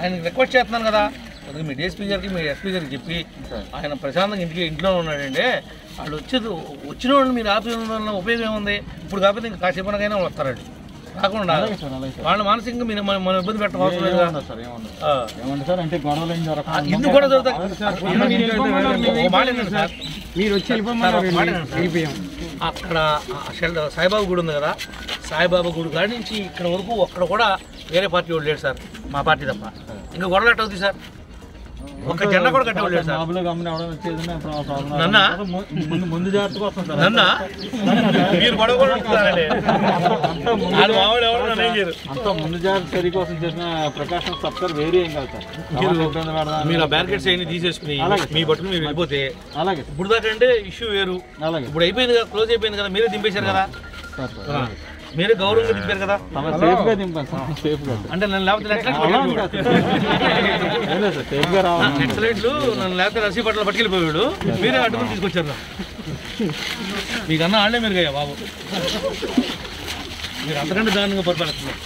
ఆయన రిక్వెస్ట్ చేస్తున్నాను కదా. కొద్దిగా మీ డిఎస్పీ గారికి మీ ఎస్పీ గారికి చెప్పి ఆయన ప్రశాంతంగా ఇంటికి ఇంట్లో ఉన్నాడండి వాళ్ళు వచ్చేది వచ్చిన వాళ్ళు మీరు వల్ల ఉపయోగం ఏముంది? ఇప్పుడు కాకపోతే ఇంకా కాసేపు అనగానే వస్తారండి. రాకుండా వాళ్ళ మానసికంగా మీరు మనం ఇబ్బంది పెట్టడం అవసరం లేదు కదా. సార్ అంటే గొడవలు ఏం కూడా జరుగుతాయి? సార్ మీరు వచ్చి అక్కడ సాయిబాబా గుడి ఉంది కదా సాయిబాబా గుడి కాడి నుంచి ఇక్కడ వరకు ఒక్కడ కూడా వేరే పార్టీ వాళ్ళు లేడు సార్ మా పార్టీ తప్ప. ఇంకా గొడవ ఎట్ట అవుతుంది సార్? ఒక జెండా కూడా లేడు సార్. నన్న? ముందు నన్న మీరు గొడవ కూడా. అంత ముందు జాగ్రత్త చర్య కోసం చేసిన ప్రకాశం వేరే ఏం కాదు సార్. మీరు ఆ బ్యారికేడ్స్ అన్ని తీసేసుకుని. మీ బట్టుకు మీరు వెళ్ళిపోతే అలాగే ఇప్పుడు దాకా అంటే ఇష్యూ వేరు. అలాగే ఇప్పుడు అయిపోయింది కదా క్లోజ్ అయిపోయింది కదా మీరే దింపేశారు కదా. మీరే గౌరవంగా దింపారు కదా. సేఫ్గా దింపాను సేఫ్గా. అంటే నన్ను లేకపోతే నక్సలైట్లు నన్ను లేకపోతే రసీ పట్ల పట్టుకెళ్ళిపోయాడు మీరే అడ్డుకుని తీసుకొచ్చారు. మీకన్నా ఆడలే మీరు బాబు. మీరు అంతకంటే దారుణంగా పరిపాలిస్తున్నారు